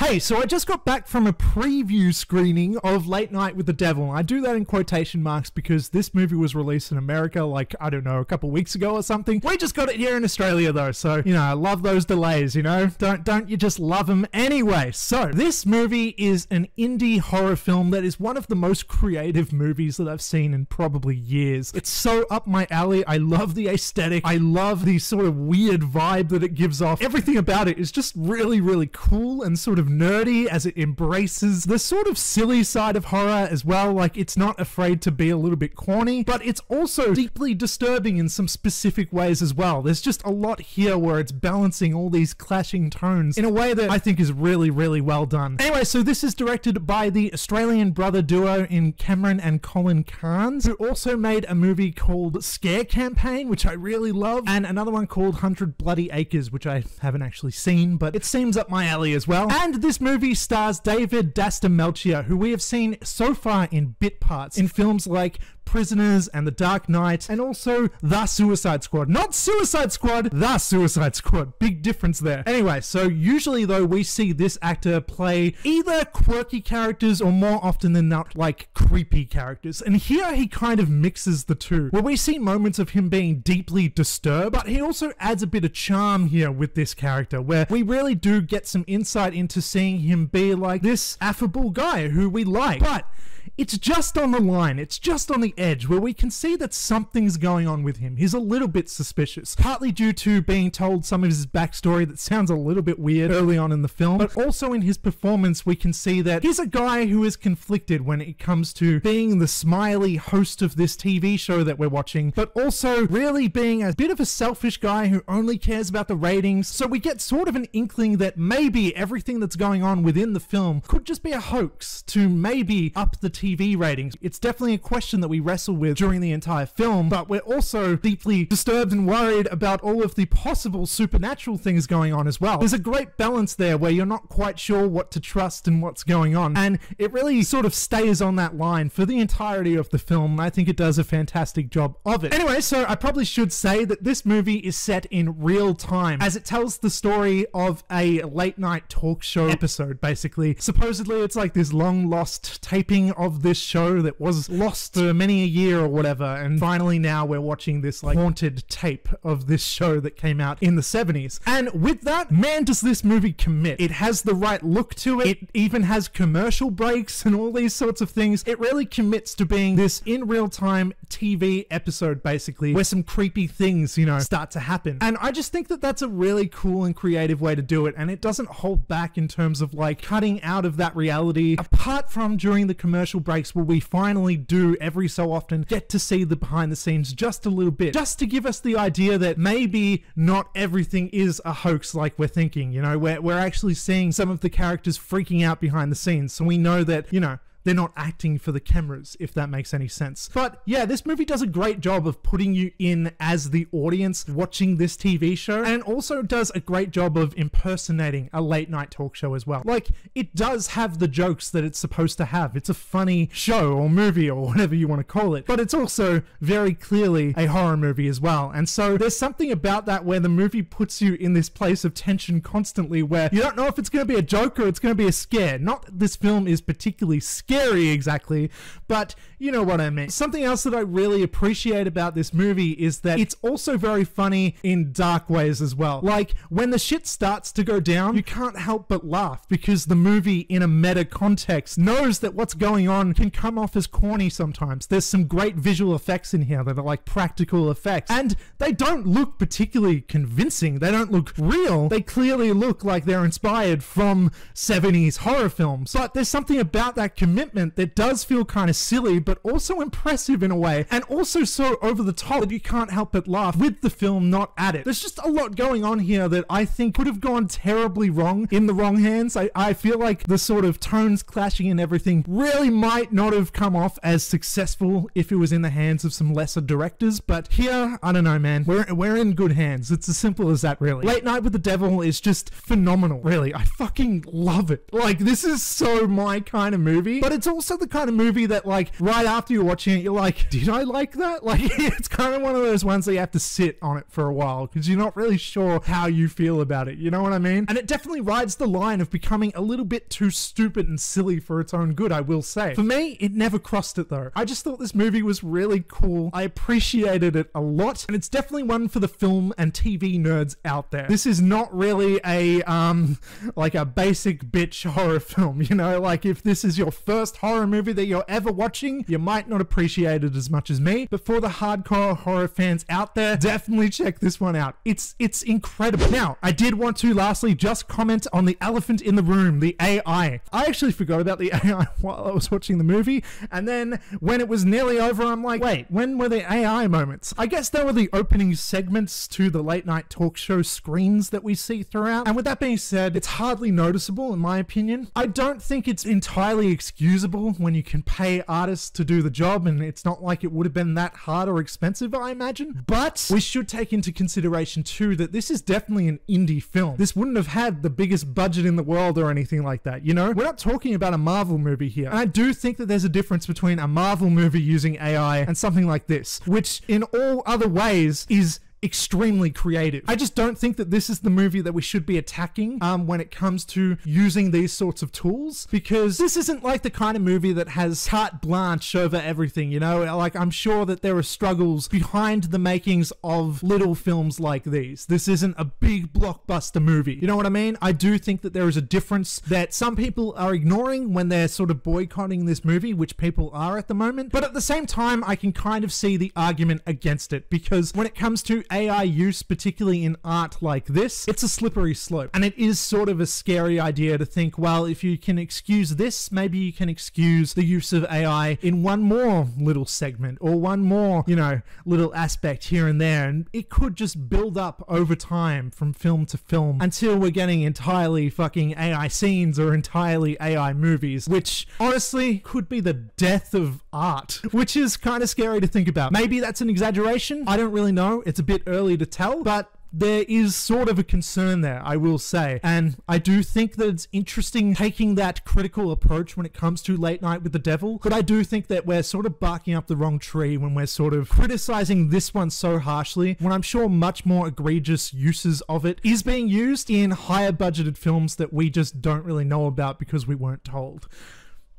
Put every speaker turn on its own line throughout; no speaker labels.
Hey, so I just got back from a preview screening of Late Night with the Devil. I do that in quotation marks because this movie was released in America like, I don't know, a couple weeks ago or something. We just got it here in Australia though, so, you know, I love those delays, you know? Don't don't you just love them anyway? So, this movie is an indie horror film that is one of the most creative movies that I've seen in probably years. It's so up my alley. I love the aesthetic. I love the sort of weird vibe that it gives off. Everything about it is just really really cool and sort of nerdy as it embraces the sort of silly side of horror as well. Like, it's not afraid to be a little bit corny, but it's also deeply disturbing in some specific ways as well. There's just a lot here where it's balancing all these clashing tones in a way that I think is really, really well done. Anyway, so this is directed by the Australian brother duo in Cameron and Colin Cairns, who also made a movie called Scare Campaign, which I really love, and another one called Hundred Bloody Acres, which I haven't actually seen, but it seems up my alley as well. And this movie stars David Dastmalchian, who we have seen so far in bit parts in films like Prisoners and The Dark Knight, and also The Suicide Squad. Not Suicide Squad, The Suicide Squad. Big difference there. Anyway, so usually though, we see this actor play either quirky characters or more often than not, like creepy characters. And here he kind of mixes the two, where we see moments of him being deeply disturbed, but he also adds a bit of charm here with this character, where we really do get some insight into seeing him be like this affable guy who we like. But it's just on the line, it's just on the edge where we can see that something's going on with him. He's a little bit suspicious, partly due to being told some of his backstory that sounds a little bit weird early on in the film, but also in his performance, we can see that he's a guy who is conflicted when it comes to being the smiley host of this TV show that we're watching, but also really being a bit of a selfish guy who only cares about the ratings. So we get sort of an inkling that maybe everything that's going on within the film could just be a hoax to maybe up the TV ratings. It's definitely a question that we wrestle with during the entire film, but we're also deeply disturbed and worried about all of the possible supernatural things going on as well. There's a great balance there where you're not quite sure what to trust and what's going on, and it really sort of stays on that line for the entirety of the film. I think it does a fantastic job of it. Anyway, so I probably should say that this movie is set in real time as it tells the story of a late night talk show episode, basically. Supposedly, it's like this long lost taping of this show that was lost for many a year or whatever, and finally now we're watching this like haunted tape of this show that came out in the 70s. And with that, man, does this movie commit. It has the right look to it, it even has commercial breaks and all these sorts of things. It really commits to being this in real time TV episode, basically, where some creepy things, you know, start to happen. And I just think that that's a really cool and creative way to do it, and it doesn't hold back in terms of like cutting out of that reality. Apart from during the commercial breaks, where we finally do every so often get to see the behind the scenes just a little bit, just to give us the idea that maybe not everything is a hoax like we're thinking, you know, we're, we're actually seeing some of the characters freaking out behind the scenes. So we know that, you know, they're not acting for the cameras, if that makes any sense. But yeah, this movie does a great job of putting you in as the audience watching this TV show, and also does a great job of impersonating a late night talk show as well. Like, it does have the jokes that it's supposed to have. It's a funny show or movie or whatever you want to call it, but it's also very clearly a horror movie as well. And so there's something about that where the movie puts you in this place of tension constantly where you don't know if it's going to be a joke or it's going to be a scare. Not that this film is particularly scary exactly, but you know what I mean. Something else that I really appreciate about this movie is that it's also very funny in dark ways as well. Like when the shit starts to go down, you can't help but laugh because the movie in a meta context knows that what's going on can come off as corny sometimes. There's some great visual effects in here that are like practical effects and they don't look particularly convincing. They don't look real. They clearly look like they're inspired from 70s horror films. But there's something about that commitment that does feel kind of silly, but also impressive in a way, and also so over the top that you can't help but laugh with the film, not at it. There's just a lot going on here that I think could have gone terribly wrong in the wrong hands. I, I feel like the sort of tones clashing and everything really might not have come off as successful if it was in the hands of some lesser directors, but here, I don't know, man. We're, we're in good hands. It's as simple as that, really. Late Night with the Devil is just phenomenal, really. I fucking love it. Like, this is so my kind of movie, but it's also the kind of movie that, like, right after you're watching it, you're like, did I like that? Like, it's kind of one of those ones that you have to sit on it for a while because you're not really sure how you feel about it. You know what I mean? And it definitely rides the line of becoming a little bit too stupid and silly for its own good, I will say. For me, it never crossed it though. I just thought this movie was really cool. I appreciated it a lot, and it's definitely one for the film and TV nerds out there. This is not really a um like a basic bitch horror film, you know? Like if this is your first horror movie that you're ever watching, you might not appreciate it as much as me. But for the hardcore horror fans out there, definitely check this one out. It's it's incredible. Now, I did want to lastly just comment on the elephant in the room, the AI. I actually forgot about the AI while I was watching the movie, and then when it was nearly over, I'm like, wait, when were the AI moments? I guess they were the opening segments to the late night talk show screens that we see throughout. And with that being said, it's hardly noticeable in my opinion. I don't think it's entirely excusable when you can pay artists to do the job, and it's not like it would have been that hard or expensive, I imagine. But we should take into consideration too that this is definitely an indie film. This wouldn't have had the biggest budget in the world or anything like that, you know? We're not talking about a Marvel movie here. And I do think that there's a difference between a Marvel movie using AI and something like this, which in all other ways is extremely creative. I just don't think that this is the movie that we should be attacking um, when it comes to using these sorts of tools because this isn't like the kind of movie that has carte blanche over everything, you know? Like, I'm sure that there are struggles behind the makings of little films like these. This isn't a big blockbuster movie. You know what I mean? I do think that there is a difference that some people are ignoring when they're sort of boycotting this movie, which people are at the moment. But at the same time, I can kind of see the argument against it because when it comes to AI use, particularly in art like this, it's a slippery slope. And it is sort of a scary idea to think, well, if you can excuse this, maybe you can excuse the use of AI in one more little segment or one more, you know, little aspect here and there. And it could just build up over time from film to film until we're getting entirely fucking AI scenes or entirely AI movies, which honestly could be the death of art, which is kind of scary to think about. Maybe that's an exaggeration. I don't really know. It's a bit early to tell, but there is sort of a concern there, I will say. And I do think that it's interesting taking that critical approach when it comes to Late Night with the Devil. But I do think that we're sort of barking up the wrong tree when we're sort of criticizing this one so harshly, when I'm sure much more egregious uses of it is being used in higher budgeted films that we just don't really know about because we weren't told.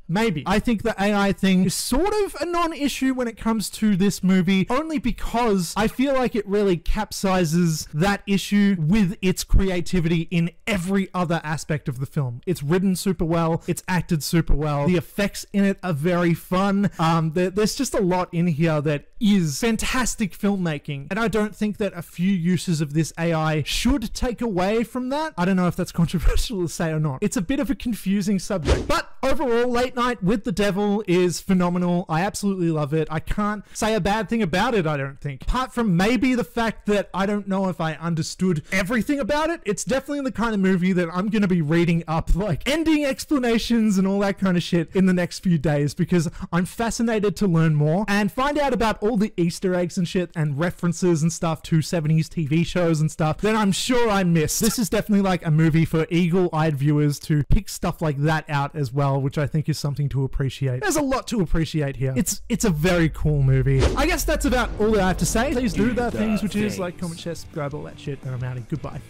Maybe. I think the AI thing is sort of a non issue when it comes to this movie, only because I feel like it really capsizes that issue with its creativity in every other aspect of the film. It's written super well, it's acted super well, the effects in it are very fun. Um, there, there's just a lot in here that is fantastic filmmaking, and I don't think that a few uses of this AI should take away from that. I don't know if that's controversial to say or not. It's a bit of a confusing subject, but overall, Late Night with the Devil is phenomenal. I absolutely love it. I can't say a bad thing about it, I don't think. Apart from maybe the fact that I don't know if I understood everything about it, it's definitely the kind of movie that I'm going to be reading up like ending explanations and all that kind of shit in the next few days because I'm fascinated to learn more and find out about all the Easter eggs and shit and references and stuff to 70s TV shows and stuff that I'm sure I missed. This is definitely like a movie for eagle eyed viewers to pick stuff like that out as well, which I think is something to appreciate. There's a lot to appreciate here. It's it's a very cool movie. I guess that's about all that I have to say. Please do the things which is like comment, share, subscribe, all that shit, and I'm out. Goodbye.